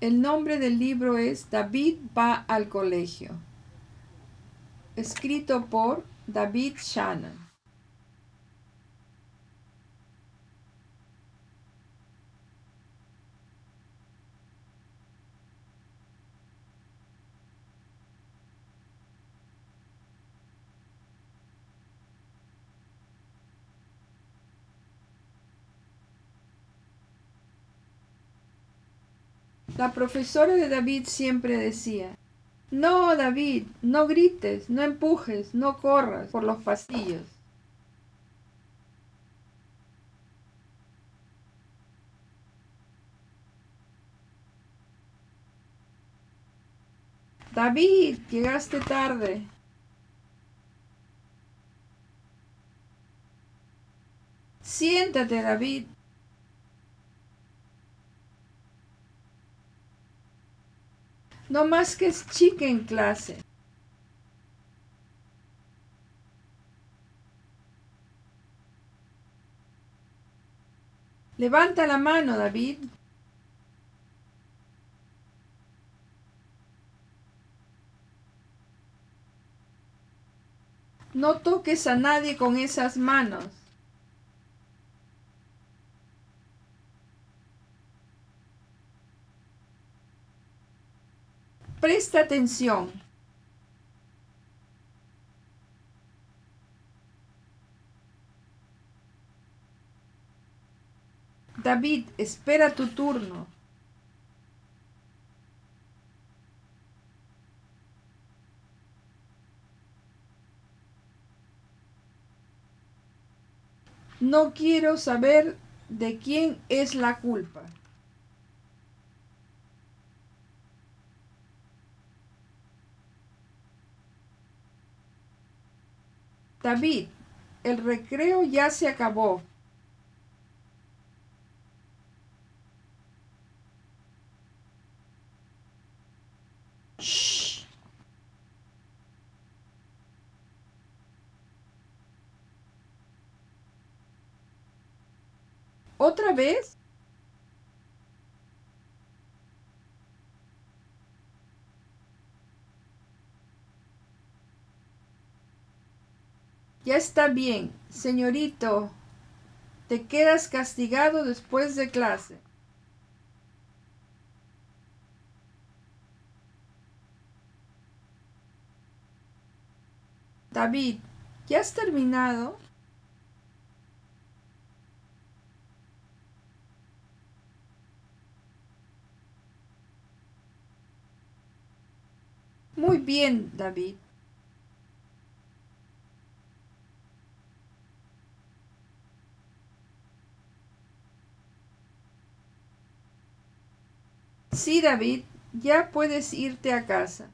El nombre del libro es David va al colegio, escrito por David Shannon. La profesora de David siempre decía, no, David, no grites, no empujes, no corras por los pasillos. David, llegaste tarde. Siéntate, David. No más que es chica en clase. Levanta la mano, David. No toques a nadie con esas manos. Presta atención. David, espera tu turno. No quiero saber de quién es la culpa. David, el recreo ya se acabó. Shh. ¿Otra vez? Ya está bien, señorito. Te quedas castigado después de clase. David, ¿ya has terminado? Muy bien, David. Sí, David, ya puedes irte a casa.